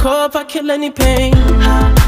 cope, I kill any pain.